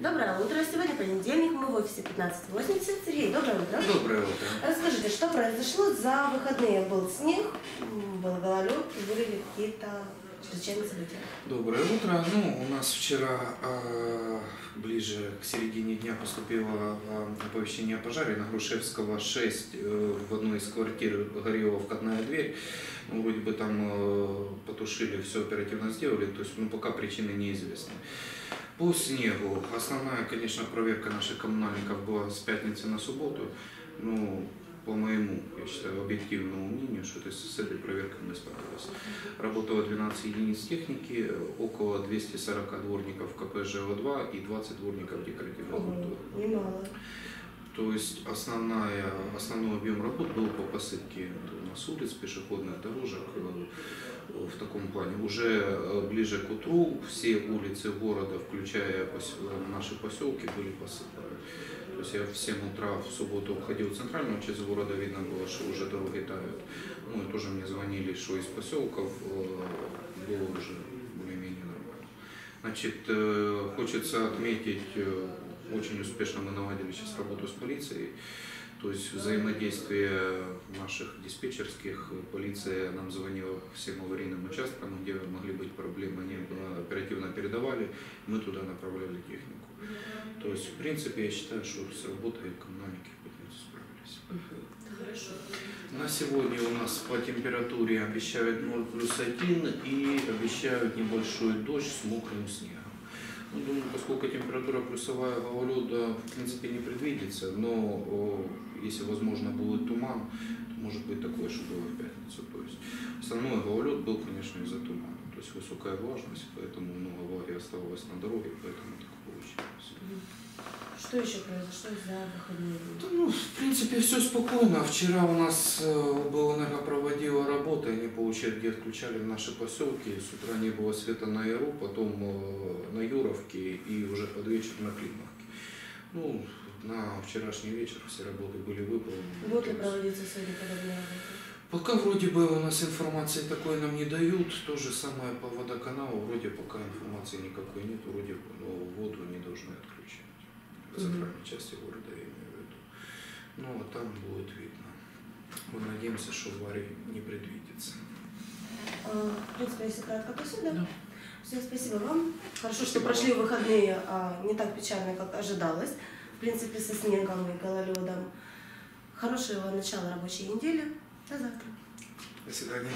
Доброе утро. Сегодня понедельник. Мы в офисе 1580. Сергей, доброе утро. Доброе утро. Расскажите, что произошло? За выходные был снег, был гололед, были ли какие-то Доброе утро. Ну, у нас вчера э, ближе к середине дня поступило э, оповещение о пожаре на Грушевского 6. э, в одной из квартир горела входная дверь. Ну, вроде бы там э, потушили, все оперативно сделали, то есть ну, пока причины неизвестны. По снегу. Основная, конечно, проверка наших коммунальников была с пятницы на субботу. Ну, по моему, я считаю, объективному мнению, что то есть с этой проверкой мы справились. Работало 12 единиц техники, около 240 дворников КП ЖО-2 и 20 дворников декоративной Ого, культуры. немало. То есть основная, основной объем работ был по посыпке у нас улиц, пешеходных дорожек э, в таком плане. Уже э, ближе к утру все улицы города, включая пос- э, наши поселки, были посыпаны. То есть я в 7 утра в субботу уходил в центральную часть города, видно было, что уже дороги тают. Ну и тоже мне звонили, что из поселков э, было уже более-менее нормально. Значит, э, хочется отметить, э, очень успешно мы наладили сейчас работу с полицией. То есть взаимодействие наших диспетчерских, полиция нам звонила всем аварийным участкам, где могли быть проблемы, э, оперативно передавали, мы туда направляли технику. То есть, в принципе, я считаю, что с работой коммунальники справились. Хорошо. На сегодня у нас по температуре обещают 0 плюс 1 и обещают небольшой дождь с мокрым снегом. Ну, думаю, поскольку температура плюсовая гололеда в принципе не предвидится, но если возможно будет туман, то может быть такое, что было в пятницу. То есть основной гололед был, конечно, из-за тумана. То есть высокая влажность, поэтому много влаги оставалось на дороге, поэтому так получилось. Что еще произошло за выходные? Да, Ну, в принципе, все спокойно. Вчера у нас э, был энергопроводила работа, они по очереди отключали наши поселки. С утра не было света на Яру, потом э, на Юровке и уже под вечер на Климовке. Ну, на вчерашний вечер все работы были выполнены. Будут ли проводиться сегодня подобные работы? Пока вроде бы у нас информации такой нам не дают. То же самое по водоканалу. Вроде пока информации никакой нет. Вроде ну, воду не должны отключать. В центральной части города я имею в виду. Ну, а там будет видно. Мы надеемся, что аварий не предвидится. А, В принципе, если кратко, то все, да? Да. Все, спасибо вам. Хорошо, что Спасибо прошли выходные а, не так печально, как ожидалось. В принципе, со снегом и гололедом. Хорошего начала рабочей недели. До завтра. До свидания.